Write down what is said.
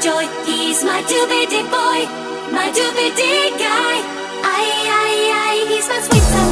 joy. He's my doobity boy, my doobity guy. I, I, I, he's my sweet. Son.